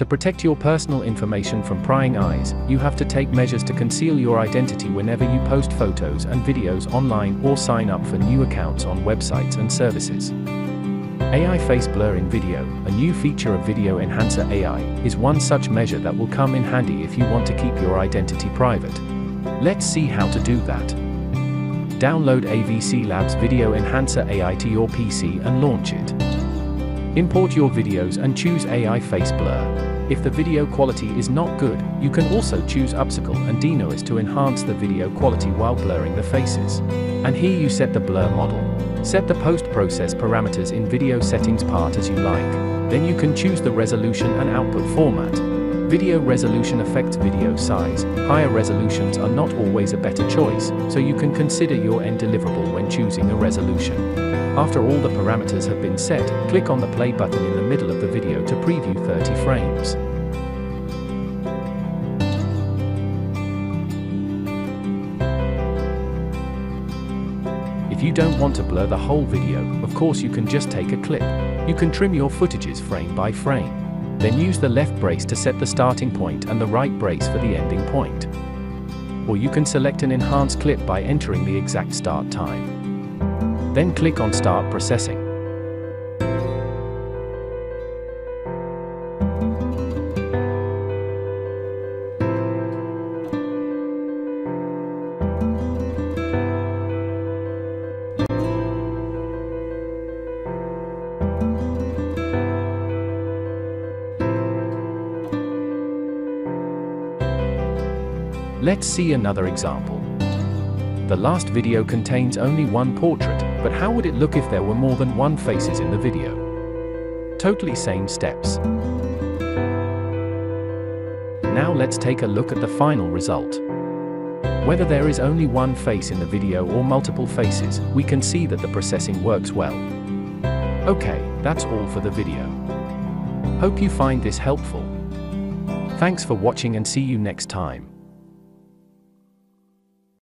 To protect your personal information from prying eyes, you have to take measures to conceal your identity whenever you post photos and videos online or sign up for new accounts on websites and services. AI Face Blur in Video, a new feature of Video Enhancer AI, is one such measure that will come in handy if you want to keep your identity private. Let's see how to do that. Download AVCLabs Video Enhancer AI to your PC and launch it. Import your videos and choose AI Face Blur. If the video quality is not good, you can also choose Upscale and Denoise to enhance the video quality while blurring the faces. And here you set the blur model. Set the post-process parameters in video settings part as you like. Then you can choose the resolution and output format. Video resolution affects video size. Higher resolutions are not always a better choice, so you can consider your end deliverable when choosing a resolution. After all the parameters have been set, click on the play button in the middle of the video to preview 30 frames. If you don't want to blur the whole video, of course you can just take a clip. You can trim your footages frame by frame. Then use the left brace to set the starting point and the right brace for the ending point. Or you can select an enhanced clip by entering the exact start time. Then click on Start Processing. Let's see another example. The last video contains only one portrait, but how would it look if there were more than one faces in the video? Totally same steps. Now let's take a look at the final result. Whether there is only one face in the video or multiple faces, we can see that the processing works well. Okay, that's all for the video. Hope you find this helpful. Thanks for watching and see you next time.